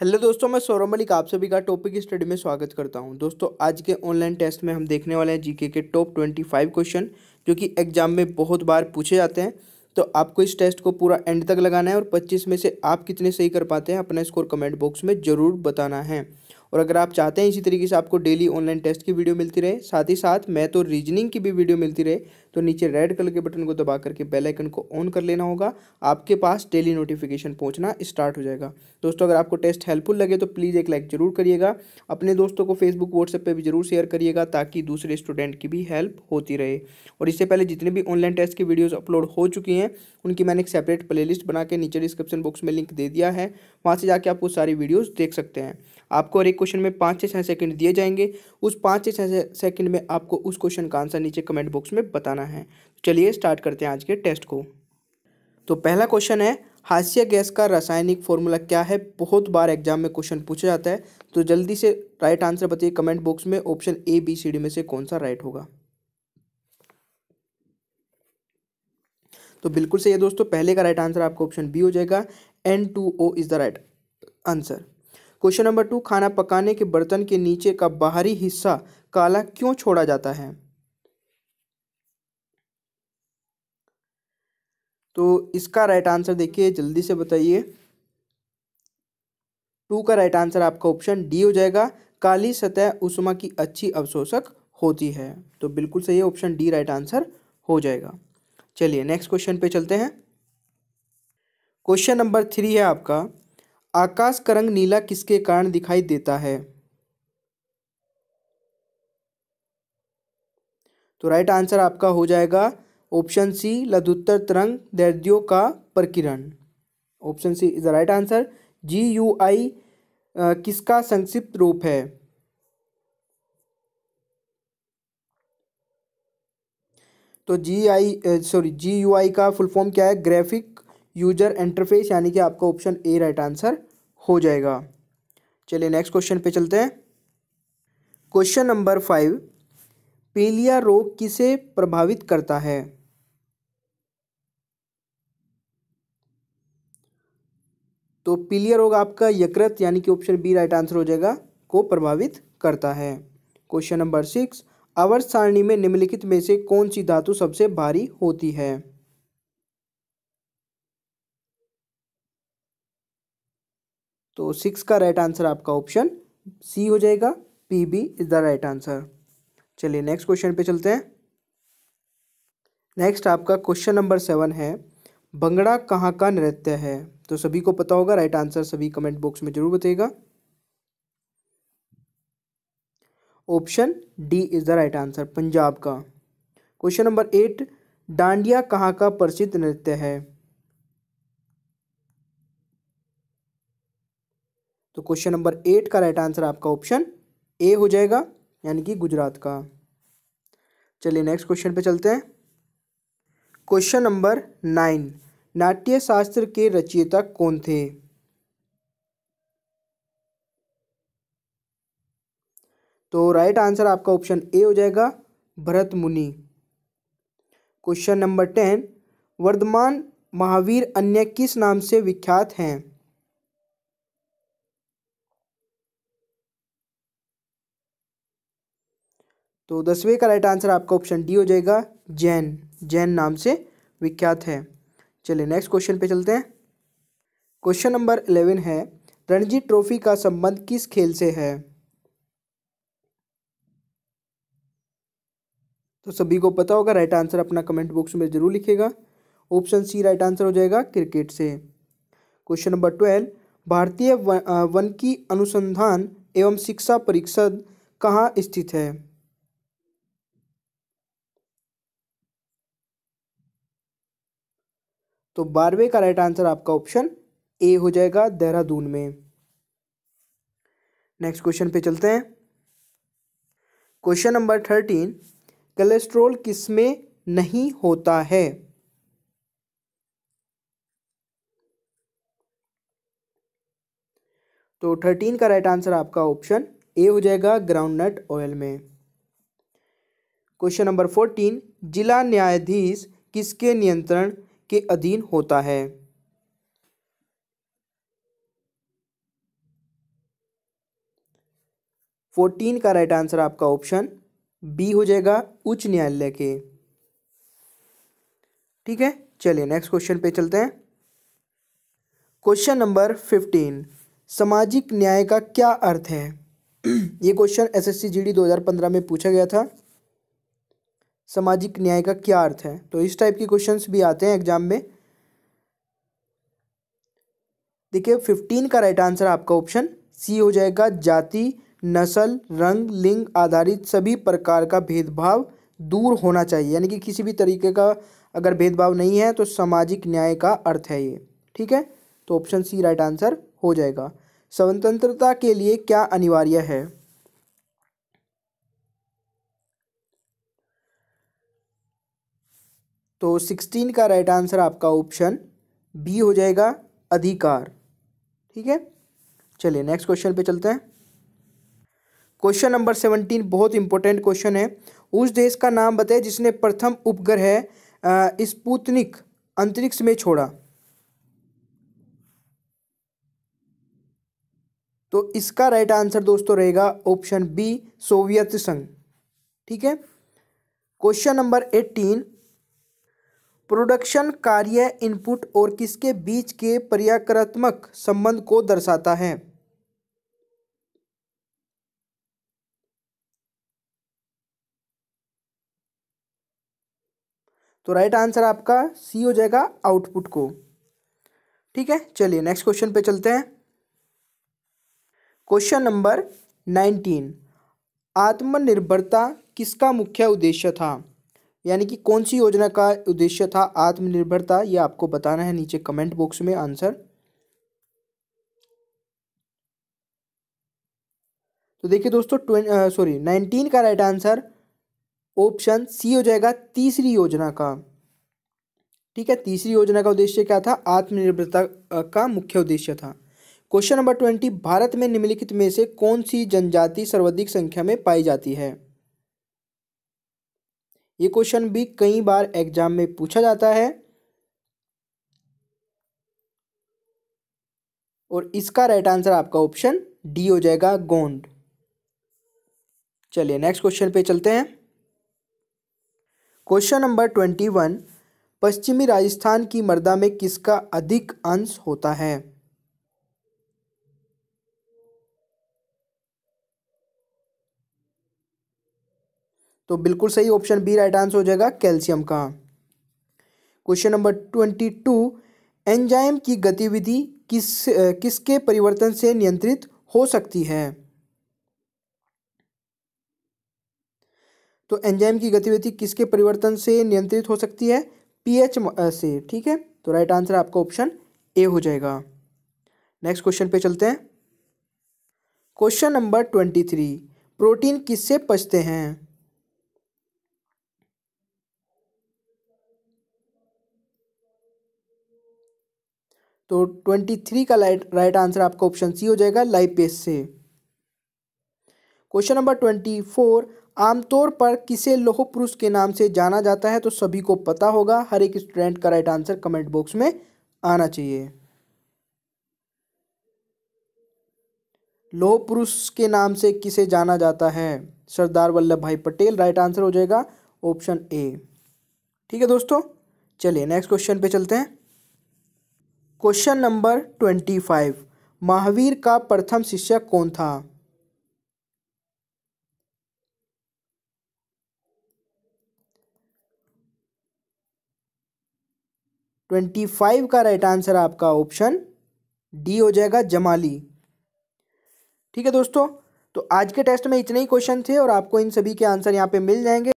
Hello दोस्तों, मैं सौरभ मलिक, आप सभी का टॉपिक स्टडी में स्वागत करता हूँ। दोस्तों, आज के ऑनलाइन टेस्ट में हम देखने वाले हैं जीके के टॉप ट्वेंटी फाइव क्वेश्चन, जो कि एग्ज़ाम में बहुत बार पूछे जाते हैं। तो आपको इस टेस्ट को पूरा एंड तक लगाना है और पच्चीस में से आप कितने सही कर पाते हैं, अपना स्कोर कमेंट बॉक्स में ज़रूर बताना है। और अगर आप चाहते हैं इसी तरीके से आपको डेली ऑनलाइन टेस्ट की वीडियो मिलती रहे, साथ ही साथ मैं तो रीजनिंग की भी वीडियो मिलती रहे तो नीचे रेड कलर के बटन को दबा करके बेल आइकन को ऑन कर लेना होगा। आपके पास डेली नोटिफिकेशन पहुँचना स्टार्ट हो जाएगा। दोस्तों, अगर आपको टेस्ट हेल्पफुल लगे तो प्लीज़ एक लाइक ज़रूर करिएगा। अपने दोस्तों को फेसबुक व्हाट्सएप पर भी ज़रूर शेयर करिएगा, ताकि दूसरे स्टूडेंट की भी हेल्प होती रहे। और इससे पहले जितने भी ऑनलाइन टेस्ट की वीडियोज़ अपलोड हो चुकी हैं, उनकी मैंने एक सेपरेट प्लेलिस्ट बना के नीचे डिस्क्रिप्शन बॉक्स में लिंक दे दिया है। वहाँ से जाके आप वो सारी वीडियोज़ देख सकते हैं। आपको और एक क्वेश्चन में पाँच से छः सेकंड दिए जाएँगे। उस पाँच से छः सेकंड में आपको उस क्वेश्चन का आंसर नीचे कमेंट बॉक्स में बताना है। चलिए स्टार्ट करते हैं आज के टेस्ट को। तो पहला क्वेश्चन है, हास्य गैस का रासायनिक फॉर्मूला क्या है? बहुत बार एग्ज़ाम में क्वेश्चन पूछा जाता है। तो जल्दी से राइट आंसर बताइए कमेंट बॉक्स में option A B C D में से कौन सा राइट होगा। तो बिल्कुल सही है दोस्तों, पहले का राइट आंसर आपका ऑप्शन बी हो जाएगा। N two O is the right answer question number two खाना पकाने के बर्तन के नीचे का बाहरी हिस्सा काला क्यों छोड़ा जाता है? तो इसका राइट आंसर देखिए, जल्दी से बताइए। टू का राइट आंसर आपका ऑप्शन डी हो जाएगा। काली सतह उष्मा की अच्छी अवशोषक होती है। तो बिल्कुल सही ऑप्शन डी राइट आंसर हो जाएगा। चलिए नेक्स्ट क्वेश्चन पे चलते हैं। क्वेश्चन नंबर थ्री है आपका। आकाश का रंग नीला किसके कारण दिखाई देता है? तो राइट आंसर आपका हो जाएगा ऑप्शन सी लघुत्तर तरंग दैर्ध्यों का प्रकिरण। Option C is the right answer G U I किसका संक्षिप्त रूप है? तो जी आई सॉरी जी यू आई का फुल फॉर्म क्या है? ग्राफिक यूज़र इंटरफेस, यानी कि आपका ऑप्शन ए राइट आंसर हो जाएगा। चलिए नेक्स्ट क्वेश्चन पे चलते हैं। क्वेश्चन नंबर फाइव पीलिया रोग किसे प्रभावित करता है? तो पीलिया रोग आपका यकृत, यानी कि ऑप्शन बी राइट आंसर हो जाएगा, को प्रभावित करता है। क्वेश्चन नंबर सिक्स आवर्त सारणी में निम्नलिखित में से कौन सी धातु सबसे भारी होती है? तो सिक्स का राइट आंसर आपका ऑप्शन सी हो जाएगा P B is the right answer चलिए नेक्स्ट क्वेश्चन पे चलते हैं। नेक्स्ट आपका क्वेश्चन नंबर सेवन है भंगड़ा कहाँ का नृत्य है? तो सभी को पता होगा राइट आंसर सभी कमेंट बॉक्स में ज़रूर बताइएगा option D is the right answer Punjab का। क्वेश्चन नंबर एट डांडिया कहाँ का प्रसिद्ध नृत्य है? तो क्वेश्चन नंबर एट का राइट आंसर आपका ऑप्शन ए हो जाएगा, यानी कि गुजरात का। चलिए नेक्स्ट क्वेश्चन पे चलते हैं। क्वेश्चन नंबर नाइन नाट्य शास्त्र के रचयिता कौन थे? तो राइट आंसर आपका ऑप्शन ए हो जाएगा, Bharat Muni. Question number ten Vardhaman Mahavir अन्य किस नाम से विख्यात हैं? तो दसवें का राइट आंसर आपका ऑप्शन डी हो जाएगा। जैन। जैन नाम से विख्यात है। चलिए नेक्स्ट क्वेश्चन पे चलते हैं। क्वेश्चन नंबर इलेवन है, रणजी ट्रॉफी का संबंध किस खेल से है? तो सभी को पता होगा राइट आंसर अपना कमेंट बॉक्स में ज़रूर लिखेगा। ऑप्शन सी राइट आंसर हो जाएगा क्रिकेट से। क्वेश्चन नंबर ट्वेल्व भारतीय वन की अनुसंधान एवं शिक्षा परिषद कहाँ स्थित है? तो बारहवें का राइट आंसर आपका ऑप्शन ए हो जाएगा देहरादून में। नेक्स्ट क्वेश्चन पे चलते हैं। क्वेश्चन नंबर थर्टीन कोलेस्ट्रोल किसमें नहीं होता है? तो थर्टीन का राइट आंसर आपका ऑप्शन ए हो जाएगा ग्राउंडनट ऑयल में। क्वेश्चन नंबर फोर्टीन जिला न्यायाधीश किसके नियंत्रण के अधीन होता है। फोर्टीन का राइट आंसर आपका ऑप्शन बी हो जाएगा उच्च न्यायालय के। ठीक है, चलिए नेक्स्ट क्वेश्चन पे चलते हैं। क्वेश्चन नंबर फिफ्टीन सामाजिक न्याय का क्या अर्थ है? ये क्वेश्चन एसएससी जीडी 2015 में पूछा गया था। सामाजिक न्याय का क्या अर्थ है? तो इस टाइप के क्वेश्चंस भी आते हैं एग्ज़ाम में। देखिए फिफ्टीन का राइट आंसर आपका ऑप्शन सी हो जाएगा जाति, नस्ल, रंग, लिंग आधारित सभी प्रकार का भेदभाव दूर होना चाहिए। यानी कि किसी भी तरीके का अगर भेदभाव नहीं है तो सामाजिक न्याय का अर्थ है ये। ठीक है? तो ऑप्शन सी राइट आंसर हो जाएगा। स्वतंत्रता के लिए क्या अनिवार्य है? तो सिक्सटीन का राइट आंसर आपका ऑप्शन बी हो जाएगा अधिकार। ठीक है? चलिए नेक्स्ट क्वेश्चन पे चलते हैं। क्वेश्चन नंबर सेवनटीन बहुत इंपॉर्टेंट क्वेश्चन है। उस देश का नाम बताए जिसने प्रथम उपग्रह स्पुतनिक अंतरिक्ष में छोड़ा। तो इसका राइट आंसर दोस्तों रहेगा ऑप्शन बी सोवियत संघ। ठीक है? क्वेश्चन नंबर एटीन प्रोडक्शन कार्य, इनपुट और किसके बीच के पर्याक्रात्मक संबंध को दर्शाता है। तो राइट आंसर आपका सी हो जाएगा आउटपुट को। ठीक है, चलिए नेक्स्ट क्वेश्चन पे चलते हैं। क्वेश्चन नंबर नाइनटीन आत्मनिर्भरता किसका मुख्य उद्देश्य था? यानी कि कौन सी योजना का उद्देश्य था आत्मनिर्भरता, ये आपको बताना है नीचे कमेंट बॉक्स में आंसर तो देखिए दोस्तों सॉरी नाइनटीन का राइट आंसर ऑप्शन सी हो जाएगा तीसरी योजना का। ठीक है, तीसरी योजना का उद्देश्य क्या था? आत्मनिर्भरता का मुख्य उद्देश्य था। क्वेश्चन नंबर ट्वेंटी भारत में निम्नलिखित में से कौन सी जनजाति सर्वाधिक संख्या में पाई जाती है? ये क्वेश्चन भी कई बार एग्ज़ाम में पूछा जाता है। और इसका राइट आंसर आपका ऑप्शन डी हो जाएगा गोंड। चलिए नेक्स्ट क्वेश्चन पे चलते हैं। क्वेश्चन नंबर ट्वेंटी वन, पश्चिमी राजस्थान की मर्दा में किसका अधिक अंश होता है? तो बिल्कुल सही ऑप्शन बी राइट आंसर हो जाएगा कैल्शियम का। Question number twenty two enzyme की गतिविधि किस, किसके परिवर्तन से नियंत्रित हो सकती है? तो एंजाइम की गतिविधि किसके परिवर्तन से नियंत्रित हो सकती है? पीएच से, ठीक है? तो राइट आंसर आपका ऑप्शन ए हो जाएगा। नेक्स्ट क्वेश्चन पे चलते हैं। Question number twenty three protein किससे पचते हैं? तो ट्वेंटी थ्री का राइट आंसर आपका ऑप्शन सी हो जाएगा लाइपेस से। क्वेश्चन नंबर ट्वेंटी फोर आमतौर पर किसे लोह पुरुष के नाम से जाना जाता है तो सभी को पता होगा, हर एक स्टूडेंट का राइट आंसर कमेंट बॉक्स में आना चाहिए। लोह पुरुष के नाम से किसे जाना जाता है? सरदार वल्लभ भाई पटेल राइट आंसर हो जाएगा ऑप्शन ए ठीक है दोस्तों, चलिए नेक्स्ट क्वेश्चन पे चलते हैं। Question number twenty five Mahavir का प्रथम शिष्य कौन था? ट्वेंटी फाइव का राइट आंसर आपका ऑप्शन डी हो जाएगा जमाली। ठीक है दोस्तों तो आज के टेस्ट में इतने ही क्वेश्चन थे और आपको इन सभी के आंसर यहाँ पे मिल जाएँगे।